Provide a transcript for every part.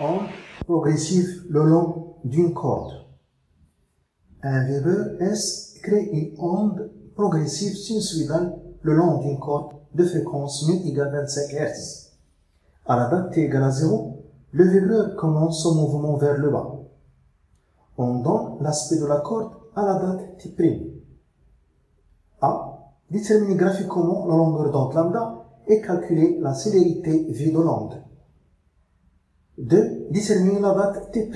onde progressive le long d'une corde. Un vibreur S crée une onde progressive sinusoïdale le long d'une corde de fréquence mu égale 25 Hz. À la date t égale à 0, le vibreur commence son mouvement vers le bas. On donne l'aspect de la corde à la date t'. A. Déterminer graphiquement la longueur d'onde lambda et calculer la célérité v de l'onde. 2. Déterminer la date t'.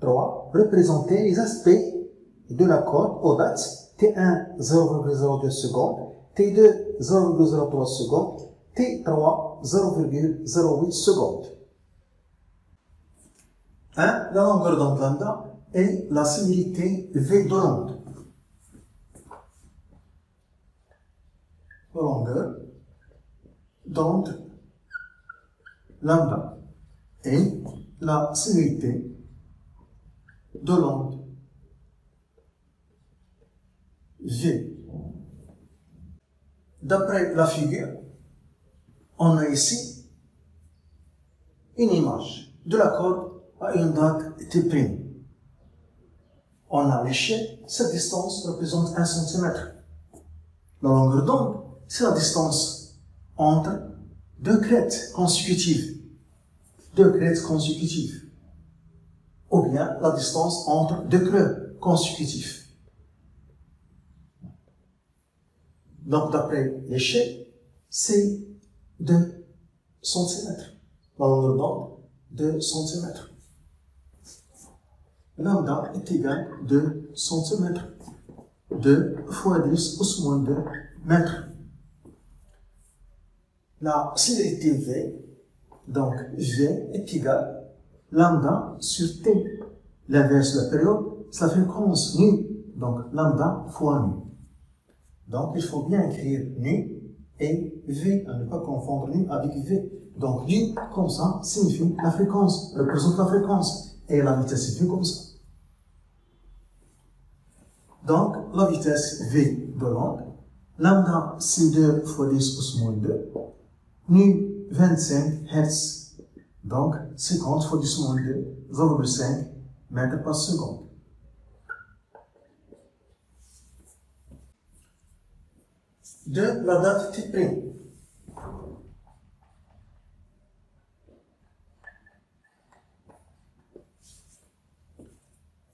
3. Représenter les aspects de la corde aux dates T1 0,02 secondes, T2 0,03 secondes, T3 0,08 secondes. 1. La longueur d'onde lambda et la similité V de l'onde. La longueur d'onde lambda et la similité de l'onde V. D'après la figure, on a ici une image de la corde à une date T'. On a l'échelle, cette distance représente 1 cm. La longueur d'onde, c'est la distance entre deux crêtes consécutives. Deux crêtes consécutives. Ou bien la distance entre deux creux consécutifs. Donc, d'après l'échelle, c'est 2 cm. La longueur d'onde, 2 cm. Lambda est égal à 2 cm. 2 fois 10 au moins 2 mètres. La célérité V, donc V est égal lambda sur T. L'inverse de la période, c'est la fréquence nu. Donc lambda fois nu. Donc, il faut bien écrire nu et V, à ne pas confondre nu avec V. Donc, nu, comme ça, signifie la fréquence, représente la fréquence. Et la vitesse est vue comme ça. Donc, la vitesse V de l'onde, lambda, c'est 2 fois 10 au moins 2. Nu, 25 Hz. Donc, 50 fois 10 moins 2, 0,5 mètres par seconde. de la date T'.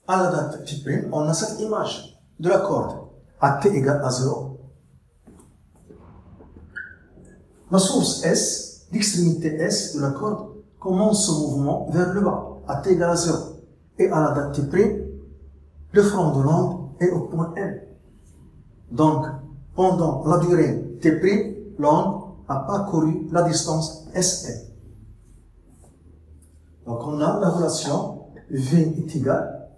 À la date T', on a cette image de la corde à T égale à 0. La source S, l'extrémité S de la corde, commence son mouvement vers le bas, à T égale à 0. Et à la date T', le front de l'onde est au point M. Donc, pendant la durée T', l'onde a parcouru la distance Sm. Donc on a la relation V est égale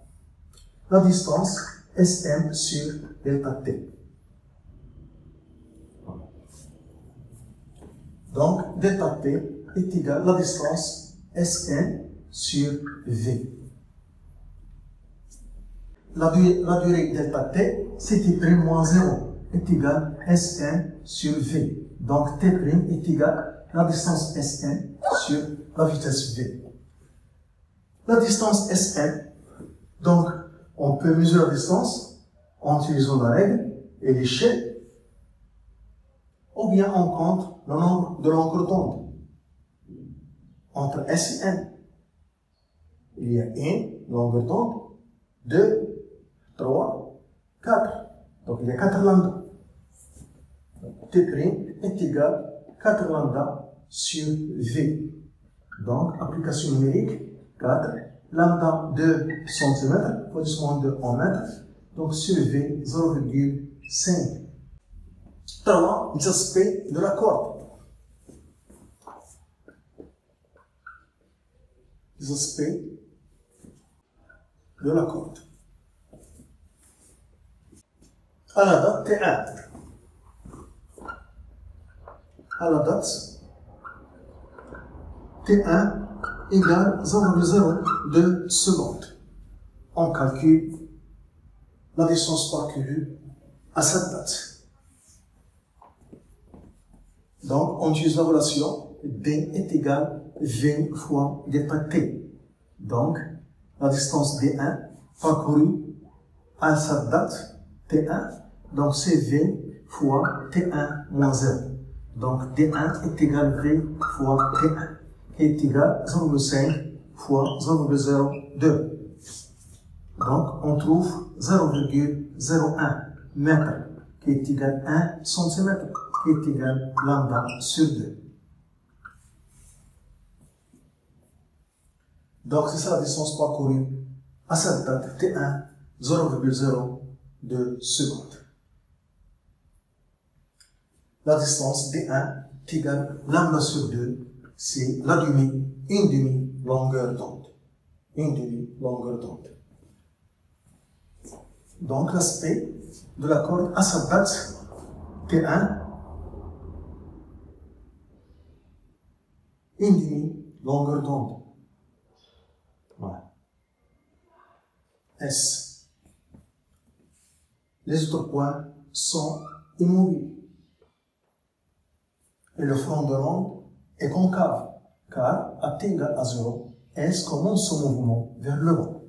la distance Sm sur delta T. Donc delta T est égal à la distance Sm sur V. La durée, la durée delta T, c'est T' moins 0 est égal à Sn sur V. Donc T' est égal à la distance Sn sur la vitesse V. La distance Sn, donc on peut mesurer la distance en utilisant la règle et l'échelle, ou bien on compte le nombre de longueurs d'onde entre S et N. Il y a une longueur d'onde, deux, trois, quatre. Donc il y a quatre lambda. T' est égal à 4 lambda sur V. Donc, application numérique, 4, lambda 2 cm, position de 1 mètre, donc sur V 0,5. Trois, aspects de la corde. Les aspects de la corde. À la date T1 à la date T1 égale 0,02 secondes. On calcule la distance parcourue à cette date. Donc, on utilise la relation B est égal V fois delta T. Donc, la distance D1 parcourue à cette date T1, donc c'est V fois T1 moins 0. Donc D1 est égal à V fois T1, qui est égal à 0,5 fois 0,02. Donc on trouve 0,01 mètre, qui est égal à 1 cm, est égal lambda sur 2. Donc c'est ça la distance parcourue à cette date T1, 0,02 secondes. La distance D1 est égale lambda sur 2, c'est la demi, une demi-longueur d'onde. Une demi-longueur d'onde. Donc l'aspect de la corde à sa date T1, une demi-longueur d'onde. Voilà. S. Les autres points sont immobiles. Et le front de l'onde est concave, car à t égale à 0, S commence son mouvement vers le bas.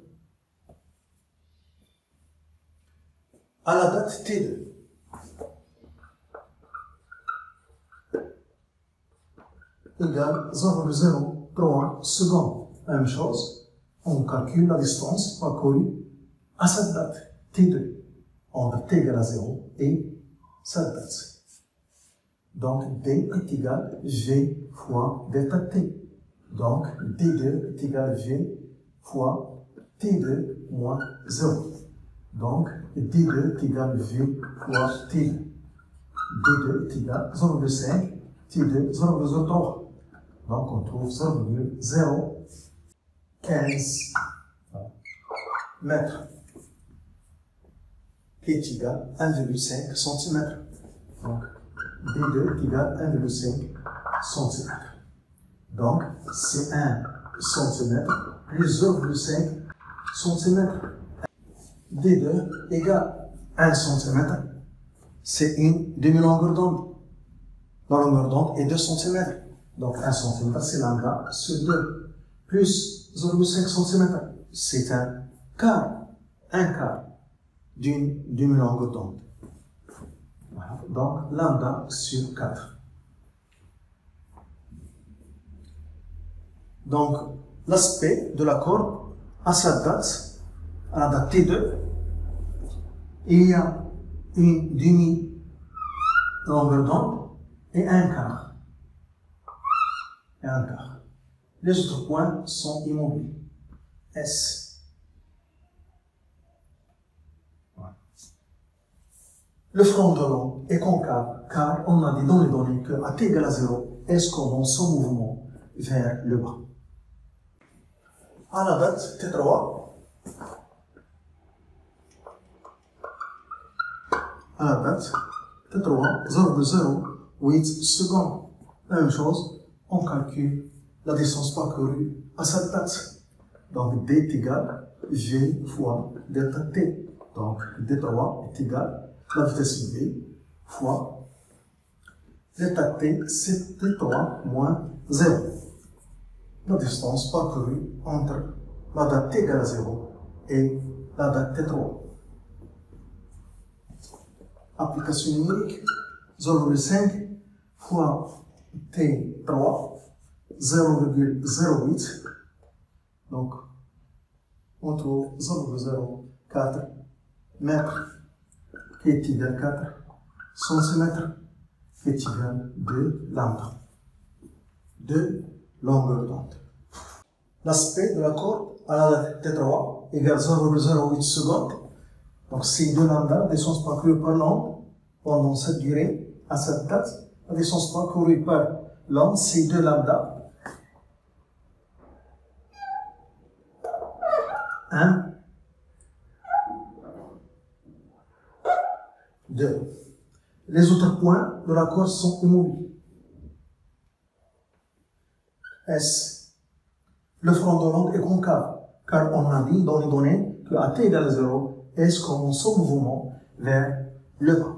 À la date T2, égale 0,03 secondes. Même chose, on calcule la distance parcourue à cette date T2 entre T égale à 0 et cette date. Donc, D est égal à G fois delta T. Donc, D2 est égal à G fois T2 moins 0. Donc, D2 est égal à V fois T2. D2 est égal à 0,5, T2 0,03. Donc, on trouve 0,015 mètres est égal à 1,5 cm. Donc, D2 est égal à 1,5 cm. Donc, c'est 1 cm plus 0,5 cm. D2 égale 1 cm, c'est une demi-longueur d'onde. La longueur d'onde est 2 cm. Donc 1 cm, c'est lambda sur 2. Plus 0,5 cm, c'est un quart, un quart d'une demi-longueur d'onde. Donc, lambda sur 4. Donc, l'aspect de la corde à sa date, à la date T2, il y a une demi-longueur d'onde et un quart. Les autres points sont immobiles. S. Le front de l'onde est concave car on a dit dans les données que à t égale à 0, S commence son mouvement vers le bas. À la date T3, à la date T3, 0,08 secondes. La même chose, on calcule la distance parcourue à cette date. Donc D est égal G fois delta T. Donc D3 est égal la vitesse V fois l'état T, c'est T3 moins 0. La distance parcourue entre la date T égale à 0 et la date T3. Application numérique 0,5 fois T3 0,08 donc on trouve 0,04 mètres qui est égal à 4 cm qui est égal à 2 lambda. 2 longueur d'onde. L'aspect de la corde à la T3 égale 0,08 secondes. Donc c'est 2 lambda, distance parcourue par l'onde pendant cette durée, à cette date. La distance parcourue par l'onde, c'est 2 lambda. 1 2. Les autres points de la corde sont immobiles. S. Le front de l'onde est concave, car on a dit dans les données que à t égale à 0, S commence son mouvement vers le bas?